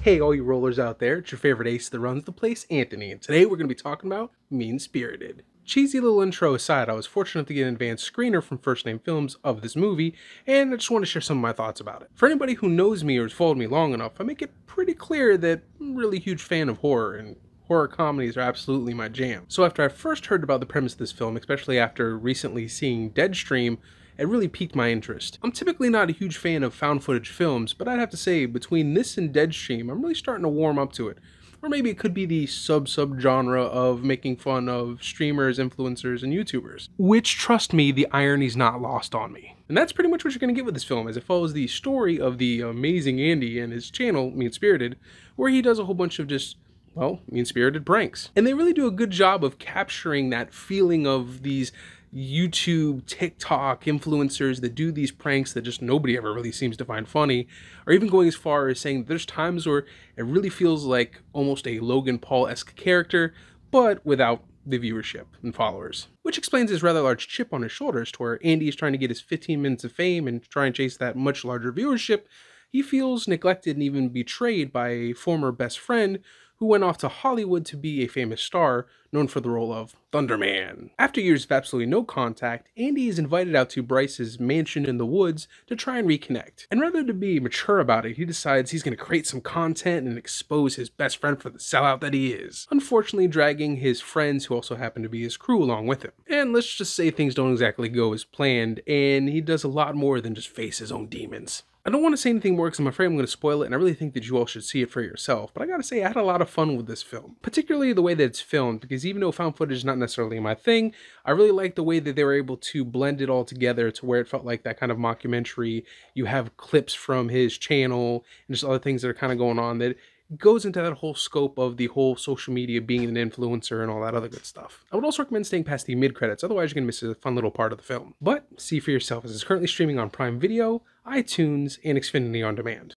Hey, all you rollers out there, it's your favorite ace that runs the place, Anthony, and today we're going to be talking about Mean Spirited. Cheesy little intro aside, I was fortunate to get an advanced screener from First Name Films of this movie, and I just want to share some of my thoughts about it. For anybody who knows me or has followed me long enough, I make it pretty clear that I'm a really huge fan of horror, and horror comedies are absolutely my jam. So after I first heard about the premise of this film, especially after recently seeing Deadstream, it really piqued my interest. I'm typically not a huge fan of found footage films, but I'd have to say between this and Deadstream, I'm really starting to warm up to it. Or maybe it could be the sub sub genre of making fun of streamers, influencers, and YouTubers. Which, trust me, the irony's not lost on me. And that's pretty much what you're going to get with this film, as it follows the story of the amazing Andy and his channel, Mean Spirited, where he does a whole bunch of just well, mean spirited pranks. And they really do a good job of capturing that feeling of these YouTube, TikTok influencers that do these pranks that just nobody ever really seems to find funny, or even going as far as saying there's times where it really feels like almost a Logan Paul esque character, but without the viewership and followers. Which explains his rather large chip on his shoulders to where Andy is trying to get his 15 minutes of fame and try and chase that much larger viewership. He feels neglected and even betrayed by a former best friend who went off to Hollywood to be a famous star, known for the role of Thunderman. After years of absolutely no contact, Andy is invited out to Bryce's mansion in the woods to try and reconnect. And rather to be mature about it, he decides he's going to create some content and expose his best friend for the sellout that he is. Unfortunately, dragging his friends who also happen to be his crew along with him. And let's just say things don't exactly go as planned, and he does a lot more than just face his own demons. I don't want to say anything more because I'm afraid I'm going to spoil it, and I really think that you all should see it for yourself. But I gotta say, I had a lot of fun with this film, particularly the way that it's filmed, because even though found footage is not necessarily my thing, I really like the way that they were able to blend it all together to where it felt like that kind of mockumentary. You have clips from his channel and just other things that are kind of going on that goes into that whole scope of the whole social media being an influencer and all that other good stuff. I would also recommend staying past the mid credits, otherwise you're gonna miss a fun little part of the film. But see for yourself as it's currently streaming on Prime Video, iTunes, and Xfinity on demand.